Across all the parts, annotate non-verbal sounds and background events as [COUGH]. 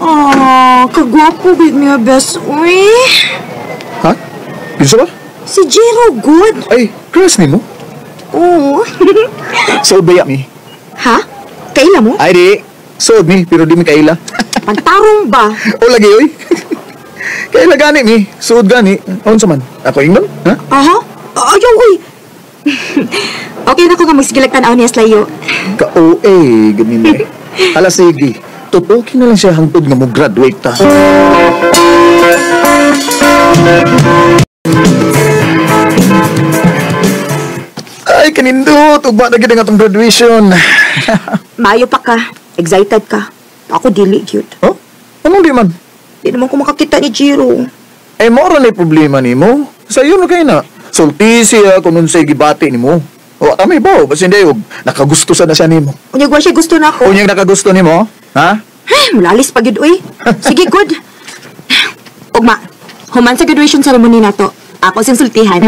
Oh, kagwapo big niya best. Uy, Ha? Kinsa ba? si Jero good. Ay, crush ni mo? Oo. [LAUGHS] So, baya mi. ha? Kaila mo? Ay, di. So, mi, pero di mi kaila. [LAUGHS] Pagtarong ba? o, lagi, oy. [LAUGHS] kaila gani mi. Suod gani. Aon sa man? Ako ingnon? Ha? Aha? Ayaw, uy. Okay na ko nga magsigilag tanaw niya slayo. Ka-OA, ganin eh. [LAUGHS] Hala, sige. Tutukin na lang siya hangtod nga mo graduate ta. Ay, kanindot. Ugba na gid ang atong graduation. [LAUGHS] Maayo pa ka. Excited ka. Ako dili, cute. oh? Anong di man? Di naman ko makakita ni Jiro. Eh, mora na problema ni mo. Sa iyo na kayo na. Sulti siya kung nun sa'y gibati ni mo. O, tamay ba? Basta hindi, huwag nakagusto sa na siya ni mo. Unyag wa siya gusto na ako. Kung yung nakagusto ni mo, ha? Ay, mulalis pa gid uy. Sige, good. Ugma, human sa graduation ceremony na to. Ako sing sultihan.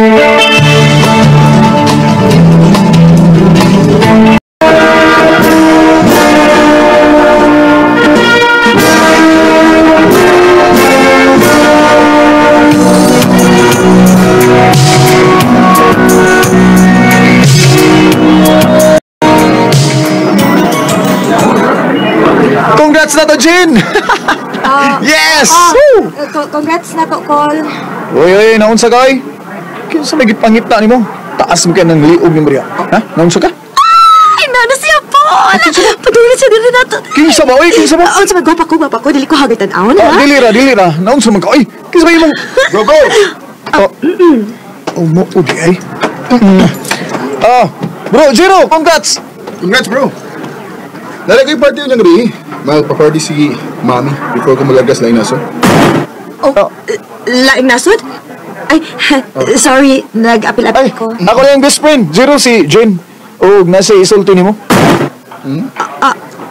Congrats na to, Jin! [LAUGHS] Ah, [LAUGHS] yes! ah, uh, co- congrats na to, Col. Uy, uy, naunsa ka, oy. Kinsa may gipangita ni mo? Taas mo ka ng liog ni Maria. Ha? Naunsa ka? Ay, nana siya po! Padulit siya dili na to. Kinsa ba, oy? Kinsa ba? Ah, Unsa ba gwapa ko, gwapa ko, dili ko hagitan awon, Oh, ha? dili ra, dili ra. Naunsa man ka, oy. Kinsa ba imong... Go, go! Oh, oh mo, udi, ay. Ah, bro, Jiro, congrats! Congrats, bro! Lalagay yung party yun ng gabi. Magpa-party si Mami before ko malagas na inaso. Oh, Oh. laing nasod? Ay, [LAUGHS] sorry, Ay, nag-apil-apil ko. ako lang yung best friend. Jiro, si Jane. O, nasa isulti ni mo.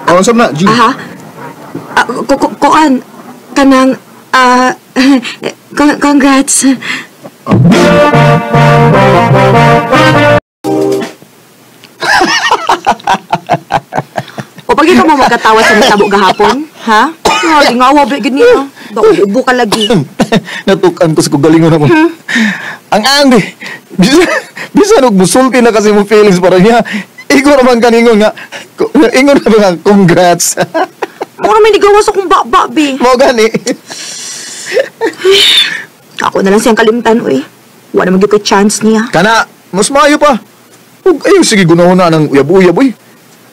Oh, saan na? G. Aha. Ah, ko- ko- Kuan, kanang, ah, [LAUGHS] con- congrats. o pag ikaw mo [LAUGHS] magkatawa sa matabo gahapon, ha? Nga, nga, wabi ganyan. Ubo ka lagi. [LAUGHS] Natukan ko sa kugalingon ako. Ang angry. Bisa, bisa nung musulti na kasi mo feelings para niya. Ikaw naman kaningon nga. Ingon na ba nga, congrats. [LAUGHS] Mura may nigawas akong ba-ba, be. Mo gani. Ako na lang siyang kalimtan, uy. Wala naman ko chance niya. Kana, mas maayo pa. Ug ayaw sige gunahon na ng uyab-uyab, uy.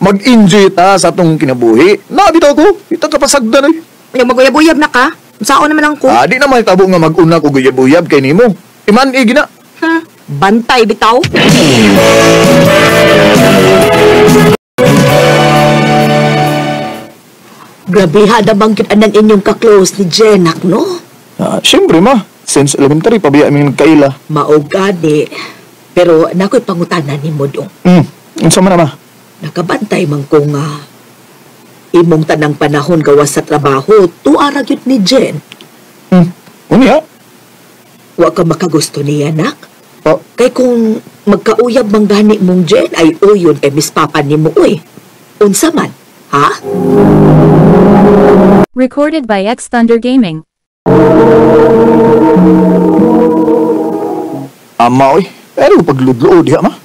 Mag-enjoy ta sa atong kinabuhi. Nabitaw ko. Ito kapasagdan, uy. Yung maguyab-uyab na ka, saan naman lang ko. Ah, di naman tabo nga mag-una ko guyab-uyab kay nimo. Iman, igi na. Hmm, bantay bitaw. Grabe ha namang yun anang inyong ka-close ni Jenak, no? Ah, Siyempre, ma. Since elementary, pabiya aming kaila. Mao gani. Pero nako'y pangutanan ni mo dong. Hmm, unsa man na, ma? Nakabantay man ko nga imong tanang panahon gawas sa trabaho, tuarag yun ni Jen. Hmm, unya. Wa ka makagusto niya, nak. Oh, Kay kung magkauyab mang gani mong Jen, ay uyon kay Miss Papa ni mo, uy. Unsa man, ha? Recorded by X Thunder Gaming. ama, oy. Pero pagludlo, diha, ma.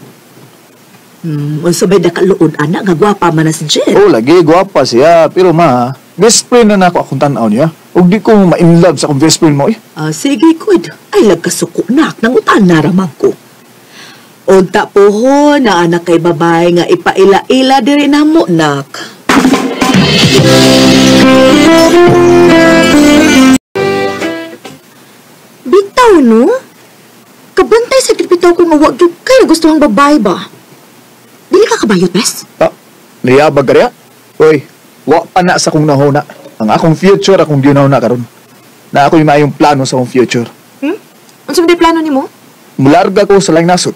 Hmm, unsa may nakaluod, anak, nga gwapa man na si Jen. Oh, lagi, gwapa siya. Pero, ma, best friend na nako akong tanaw niya. Ug di ko ma-inlove sa akong best friend mo, eh. Ah, sige, kud. Ay, lagkasuko, nak. Nangutan na ramang ko. Unta po ho, na anak kay babae nga ipaila-ila diri na mo, nak. Bitaw, no? Kabantay sa bitaw ko nga wag yung kaya gusto ang babae ba? Ka kabayot, bes? Ah, niyabag ka Uy, wa pa na sa kong nahuna. Ang akong future, akong ginahuna karon. Na ako'y maayong plano sa akong future. Hmm? Ano sa plano ni mo? Mularga ko sa lang nasod.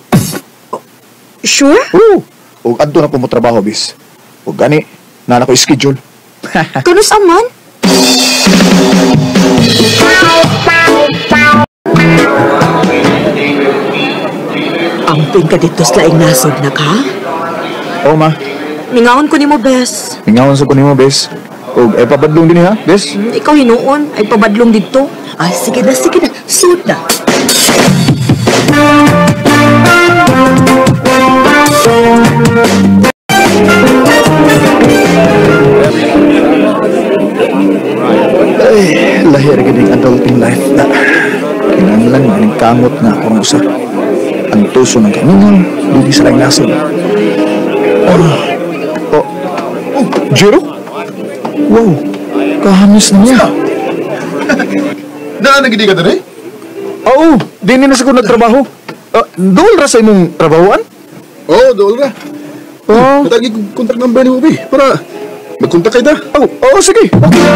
Sure? Oo. Ug adto na ko mo trabaho, bis. Ug gani, na ko schedule. [LAUGHS] Kano sa man? Amping ka dito sa laing nasod, nak, ha? Oo, ma. Ningaon ko nimo, bes. Ingawon sa kunin mo, bes. O, eh, papadlong din ha, bes. Hmm, Ikaw hinuon, ay pabadlong dito. Ay, sige na, sige na. Suot na. Ay, lahir gini adulting life na. Kinanglan nga ning kamot nga akong usa. Ang tuso ng kamingon, hindi sa lang nasod. Kahamis na niya. [LAUGHS] Na, nagidi ka dere? Oo, di na sa ko nagtrabaho. Uh, doon ra sa imong trabahoan? Oo, oh, dool ka. Oo. Natagi ko contact number ni Ubi para magkontak kayo ta. Oh, oh, sige. Okay.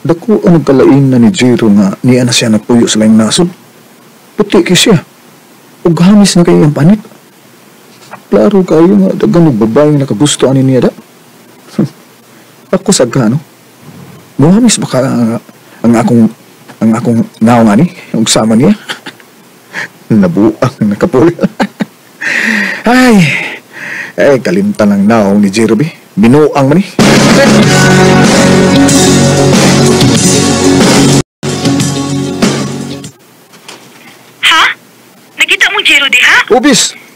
Dako ang kalain na ni Jiro nga niya na siya nagpuyo sa laing nasod. Puti kay siya. Ug hamis na kayo ang panit. Klaro kayo nga dagang nga nakagusto ani niya da. [LAUGHS] Ako sa gano. Muhamis ba ka ang, ang akong ang akong ngaw nga ni, ang sama niya. [LAUGHS] Nabuang nakapuli. [LAUGHS] Ay, ay kalimtan lang naong ni Jiro bi. Binuang man ni. Ha? Nakita mo Jero di ha? Ubis!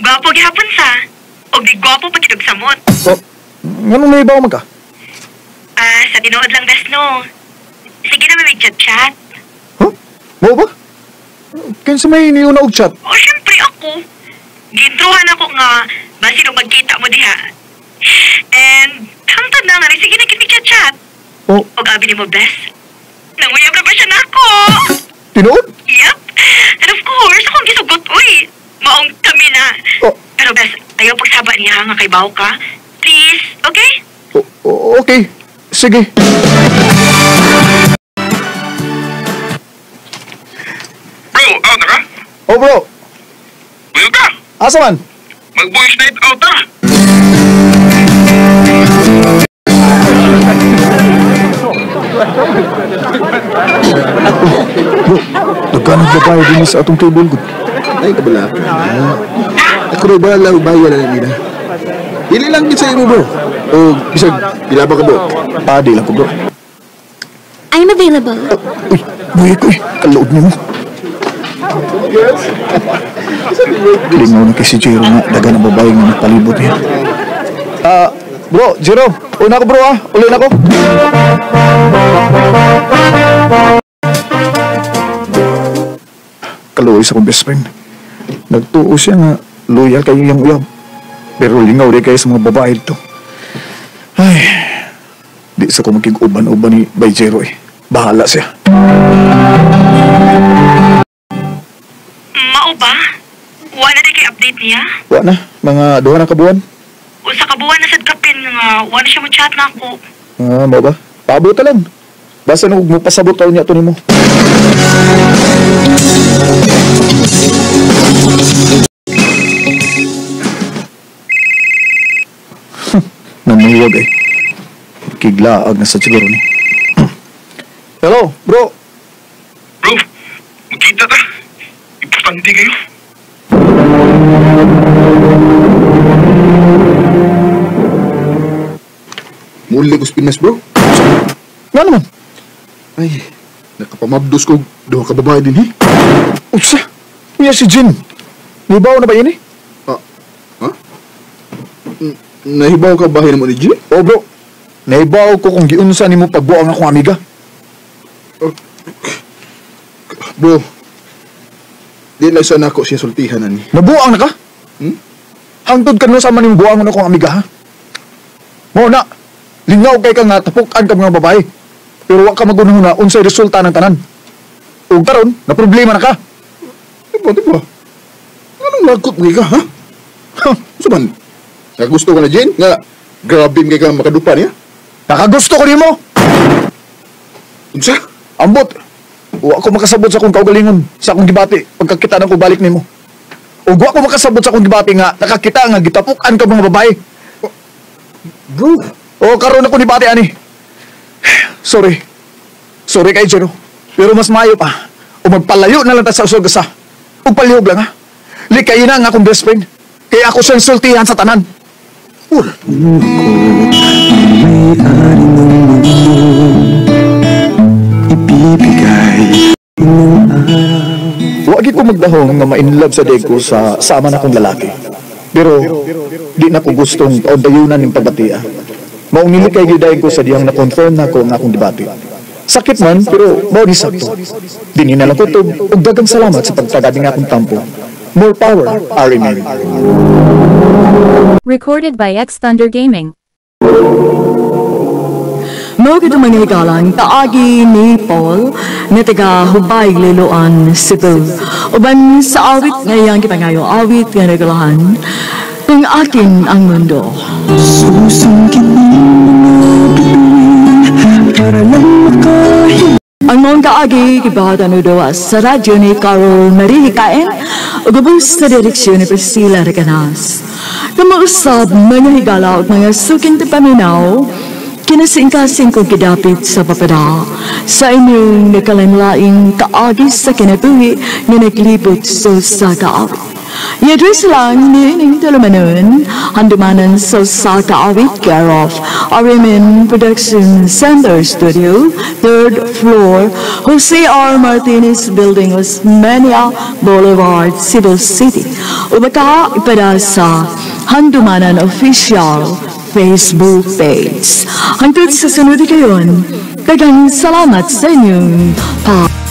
Gwapo gihapon sa. Og di gwapo pa kitog samot. Oh, anong may ibaw man ka? Ah, sa tinuod lang das no. Sige na may chat-chat. Huh? Mo ba? Kinsa may niuna og chat? O syempre ako. Gintruhan ako nga basi nung magkita mo diha. And hangtod na nga sige na kini chat-chat. Oh, Og abi ni mo best. Nanguyab na ba siya nako? tinuod? Yep. And of course, akong gisugot, uy. Maong kami na. Oh, Pero bes, ayaw niya nga kay Bao ka. Please, okay? oh, okay. Sige. Bro, out na ka? Oh, bro. Buyo ka? Asa man? Mag-boys night out ta. Nagkanong babae din sa atong table good. Ay, kabala. Ah, ako rin ba lang bayo na nila? Dili lang din sa imo bro. O, bisag, pila ba ka bro? Padi lang ko, bro. I'm available. Uy, buhay ko eh. Kalood niyo mo. Lingaw na kay si Jiro nga. Daga ng babae nga nagpalibot niya. Ah, bro, Jiro. Una ko, bro, ah. Uli na ko. Kaluoy sa kong best friend. Nagtuo siya nga loyal kayo yung uyab. Pero lingaw rin kayo sa mga babae dito. Ay, di sa ko makig-uban-uban ni Bay Jero eh. Bahala siya. Mao ba? Wala na di kay update niya? Wa na, mga duha na kabuan. Usa ka buwan na sad kapin nga wala siya mo-chat na ako. Ah, mo ba? Paabot lang. Basta nung mo pasabot taon niya ito ni mo. Namuwag eh. Kiglaag na sa siguro ni. [CLEARS THROAT] Hello, bro. Bro, magkita ta. Importante kayo. Muli ko Pinas bro. Nga naman. Ay, nakapamabdos ko. Duha ka babae din eh. Utsa. Iya si Jin. Nibaw na ba yun eh? Ha? N- Nahibaw ka bahay naman ni Jimmy? Oh bro. Naibaw ko kung giunsa ni mo pagbuang akong amiga. Bro, di lang sana ako siya sultihan ani. Nabuang na ka? Hmm? Hangtod ka no sa maning buangon akong amiga ha? Mo na, lingaw kay ka nga tapukan ka mga babae. Pero wa ka magunahon na unsay resulta ng tanan. Ug karon, na problema na ka. Di ba, di ba? Anong lakot mo ka, ha? Ha? Saban? Nagusto ka na, Jen? Nga, grabe kay ka makadupa niya? Nakagusto ko nimo. Unsa? Ambot. Wa ko makasabot sa akong kaugalingon sa akong gibati pagkakita na ko balik nimo. Ug wa ko makasabot sa akong gibati nga nakakita nga gitapukan ka mga babae. Bro, O karon ako ni bati ani. Sorry. Sorry kay Jero. Pero mas mayo pa. O magpalayo na lang ta sa usog sa. Ug palihog lang ha. Likayin na nga akong best friend. Kaya ako siyang sultihan sa tanan. Ul, may-ari ng mundo Ibibigay ng araw Wagi ko magdahong nga ma-inlove sa deg ko sa sama na kong lalaki. Pero di na ko gustong paudayunan ng pagbatia. Maong nilikay gidayin ko sa diyang na-confirm na ko nga akong debate. Sakit man, pero mao ni sakto. Dini na lang ko ito, ug dagang salamat sa pagtagad ng akong tampo. More power, RMN. Recorded by X Thunder Gaming. Mga higalan, kaagi ni Paul, na taga Hubay, Liloan, Cebu. Uban sa awit ngayang kita ngayon, awit nga nagalahan, kung akin ang mundo. Susungkit ng mga bituin Para lang makahin Mga kaagi, kibahatan no dawa sa radyo ni Carol Marie Hikain, o gabos sa direksyon ni Priscilla Reganas. Kamausap mga higala o mga suking paminaw, kinasingkasing kong kidapit sa papada sa inyong nakalanlaing kaagi sa kinabuhi nga naglibot so sa kaawit. I-address lang ni ining talumanon, handumanan sa sa kaawit care of RMN Production Center Studio, third floor, Jose R. Martinez Building, Osmeña Boulevard, Cebu City. Ubaka ipada sa Handumanan Official Facebook page. Hangtod sa sunod kayon, kagang salamat sa inyong pa.